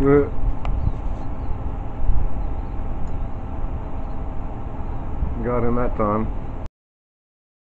Got him that time.